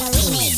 the remix.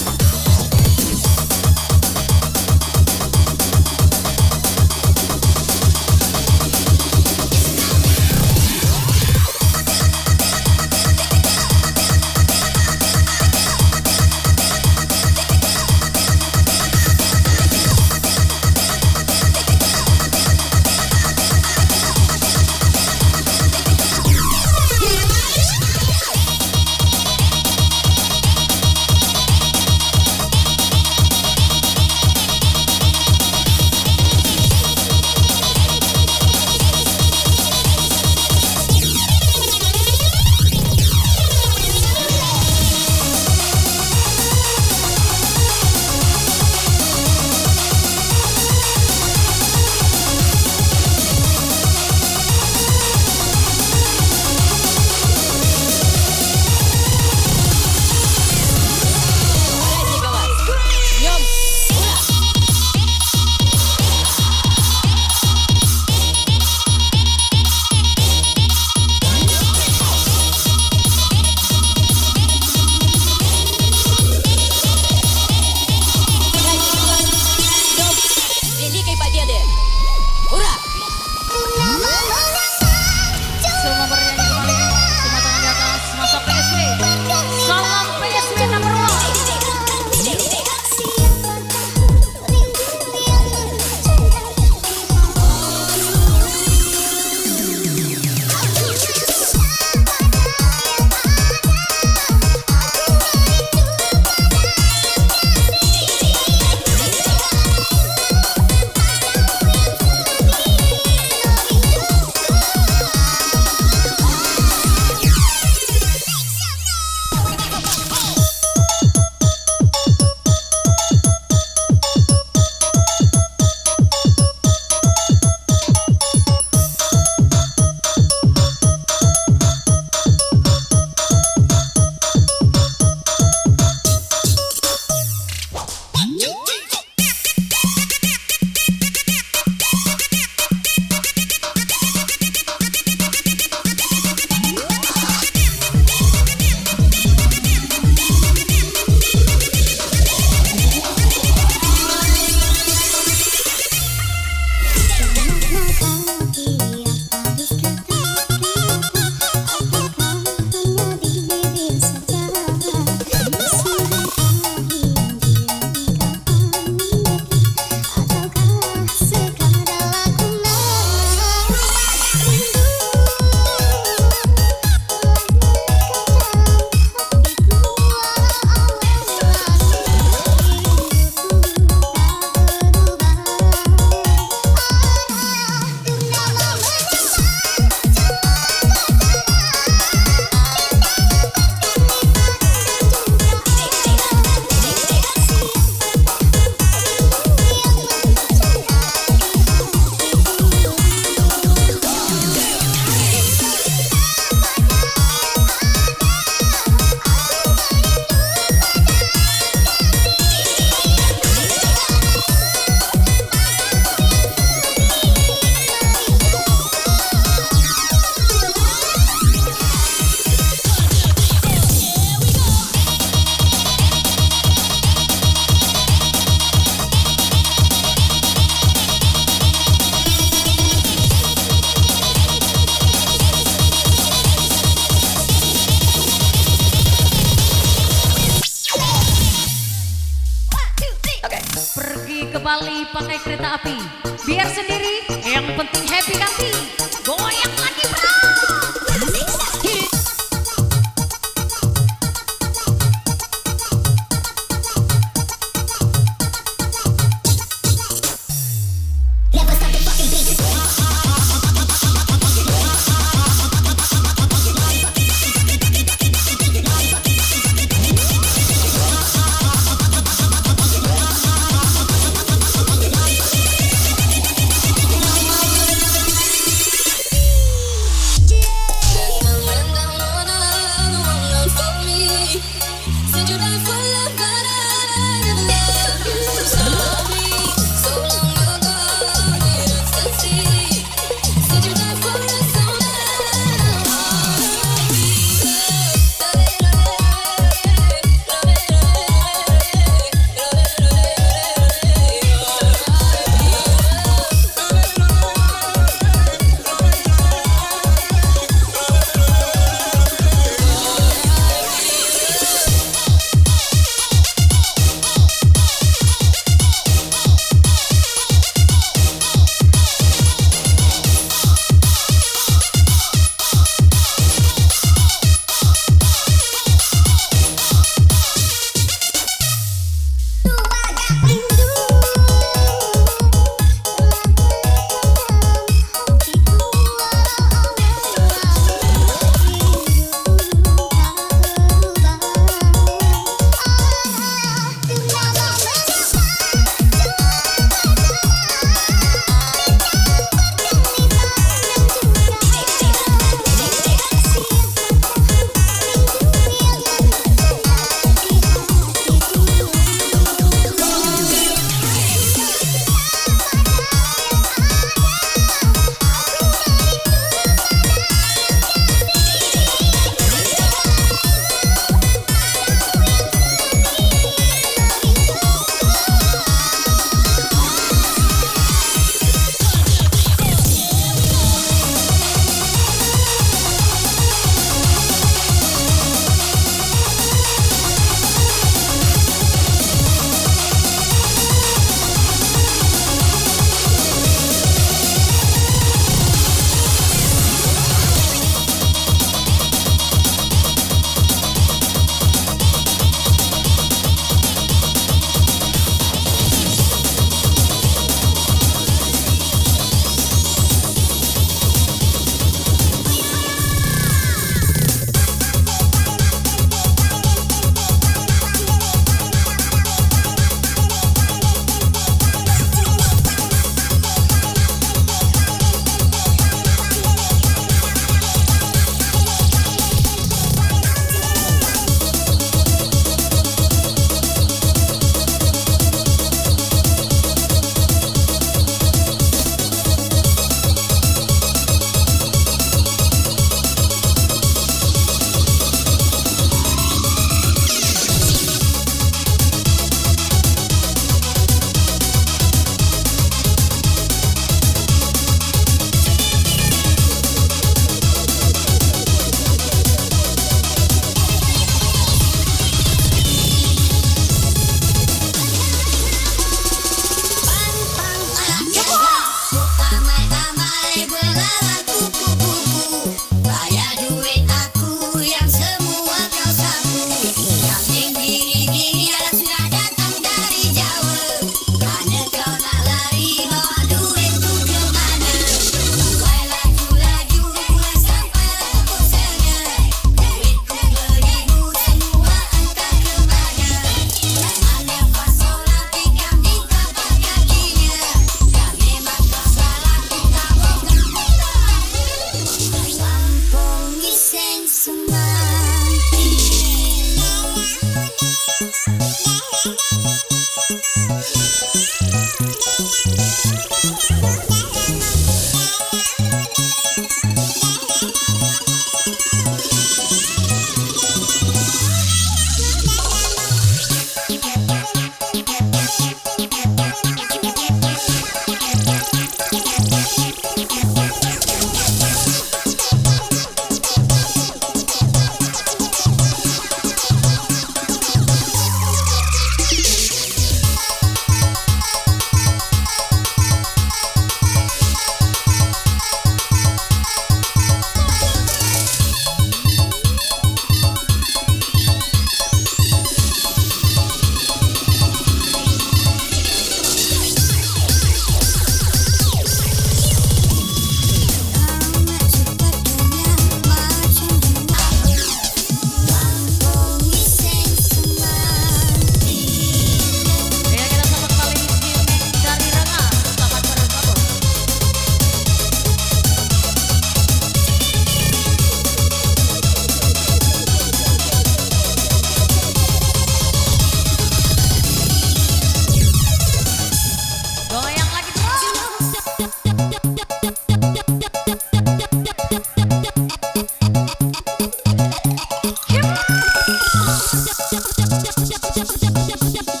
step, step.